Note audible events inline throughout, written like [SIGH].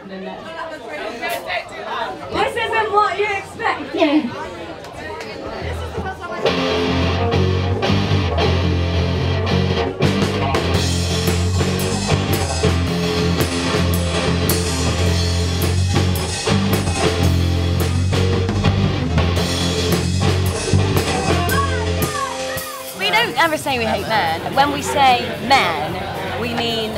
happening next. This isn't what you expected. We don't ever say we hate men. When we say men, we mean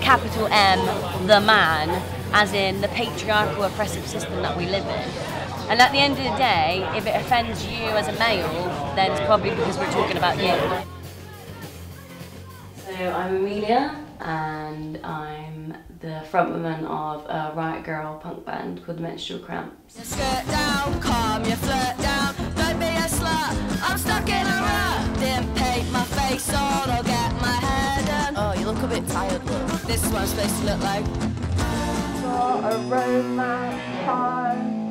capital M, the man, as in the patriarchal oppressive system that we live in. And at the end of the day, if it offends you as a male, then it's probably because we're talking about you. So I'm Amelia, and I'm the frontwoman of a riot girl punk band called the Menstrual Cramps. Skirt down, calm your flirt down. Don't be a slut. I'm stuck in a rut. Didn't paint my face on or get my hair done. Oh, you look a bit tired, look. This is what I'm supposed to look like.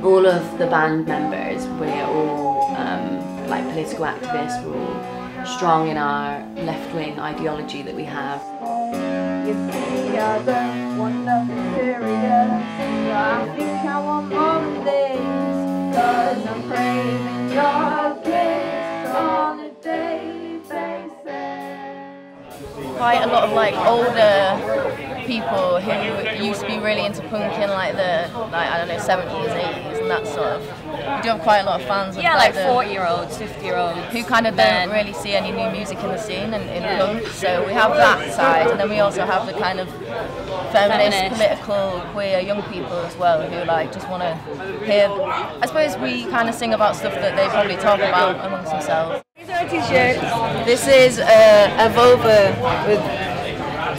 All of the band members, we're all um, like political activists, we're all strong in our left wing ideology that we have. You see, I don't want nothing serious. I think I want more of this. Cause I'm craving your kiss on a daily basis. quite a lot of like older people who used to be really into punk in like the like I don't know 70s, 80s, and that sort of. We do have quite a lot of fans. Yeah, like the, 40 year olds, 50 year olds. who kind of men. don't really see any new music in the scene and in punk. So we have that side, and then we also have the kind of feminist, Feminist. political, queer young people as well who like just want to hear. I suppose we kind of sing about stuff that they probably talk about amongst themselves. These are our t-shirts. This is a, a vulva with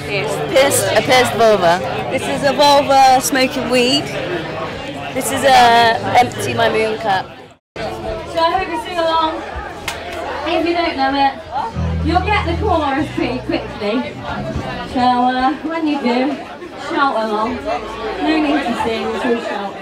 pierced, a pierced vulva. This is a vulva smoking weed. This is a empty my moon cup. So I hope you sing along. If you don't know it, you'll get the chorus pretty quickly. So uh, when you do, shout along. No need to sing, it's all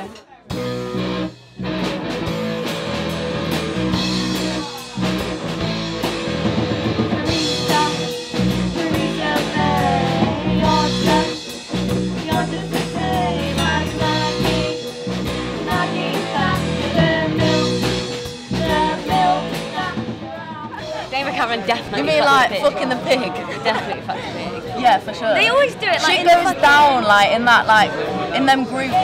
David Cameron definitely. You mean fucked like the pig. fucking the pig? Definitely fucked the pig. Yeah, for sure. They always do it like She in goes fucking- down like in that like in them groups.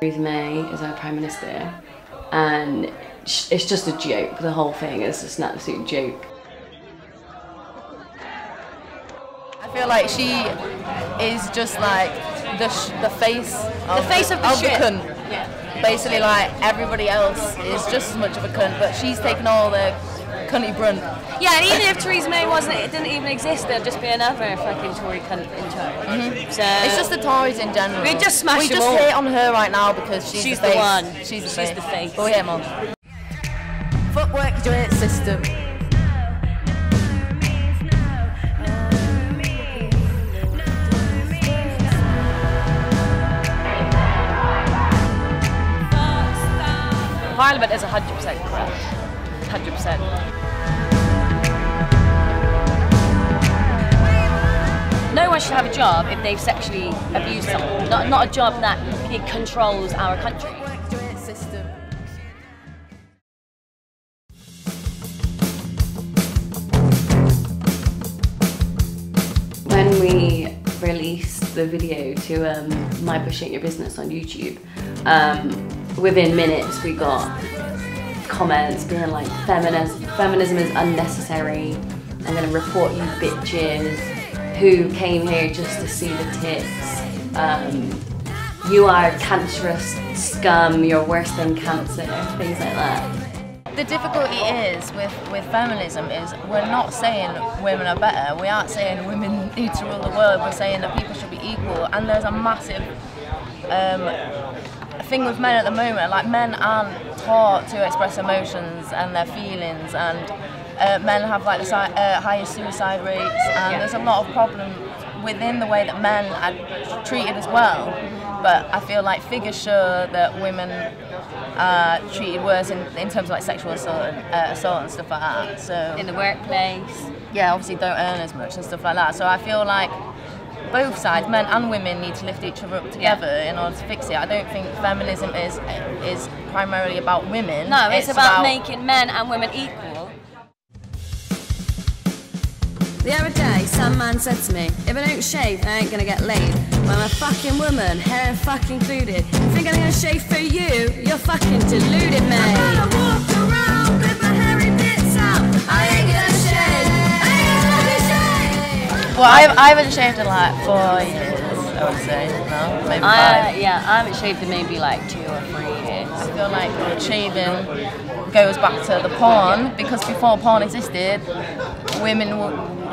Theresa May is our Prime Minister, and sh- it's just a joke. The whole thing is just an absolute joke. I feel like she is just like the sh- the face of The face of the shit. cunt. Yeah. Basically, like everybody else is just as much of a cunt, but she's taken all the cunty brunt. Yeah, and even if Theresa May wasn't, it didn't even exist. There'd just be another fucking Tory cunt in charge. Mm-hmm. So It's just the Tories in general. We just smash We just all. hate on her right now because she's, She's the, the one. She's the She's face. the face. But we Footwork joint system. Parliament is 100% corrupt. 100%. No one should have a job if they've sexually abused someone. Not, not a job that controls our country. The video to um, My Bush Ain't Your Business on YouTube, um, within minutes we got comments being like, feminism, feminism is unnecessary, I'm gonna report you bitches who came here just to see the tits. Um, you are cancerous scum, you're worse than cancer, things like that. The difficulty is with, with feminism is we're not saying women are better. We aren't saying women [LAUGHS] need to rule the world. We're saying that people should equal. And there's a massive um, thing with men at the moment. Like men aren't taught to express emotions and their feelings, and uh, men have like the si- uh, higher suicide rates. And there's a lot of problem within the way that men are treated as well. But I feel like figures show that women are treated worse in, in terms of like sexual assault and, uh, assault and stuff like that. So In the workplace. yeah, obviously don't earn as much and stuff like that. So I feel like both sides, men and women, need to lift each other up together in order to fix it. I don't think feminism is is primarily about women. No, it's, about, making men and women equal. The other day, some man said to me, if I don't shave, I ain't gonna get laid. Well, I'm a fucking woman, hair fucking included. You think I'm gonna shave for you? You're fucking deluded, mate. Well, I, I haven't shaved in like four years. I would say no, maybe I, five. yeah, I haven't shaved in maybe like two or three years. I feel like shaving goes back to the porn because before porn existed, women were,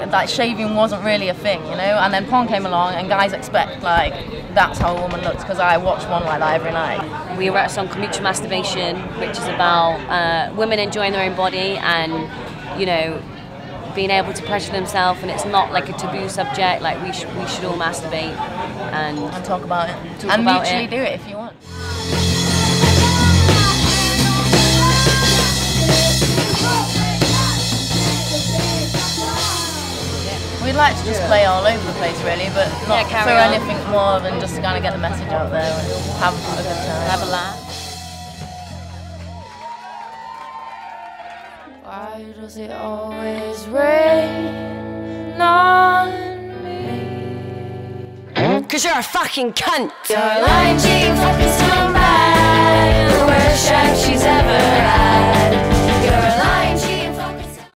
like shaving wasn't really a thing, you know. And then porn came along, and guys expect like that's how a woman looks because I watch one like that every night. We wrote a song called Mutual Masturbation, which is about uh, women enjoying their own body and, you know, being able to pleasure themselves, and it's not like a taboo subject. Like we should we should all masturbate, and And talk about it, Talk and about mutually it. do it if you want. We'd like to just play all over the place, really, but not Yeah, carry for on. anything more than just to kind of get the message out there and have a good time. have a laugh. Why does it always rain on me? Cause you're a fucking cunt. Your line, she fucking scumbag. The worst shack she's ever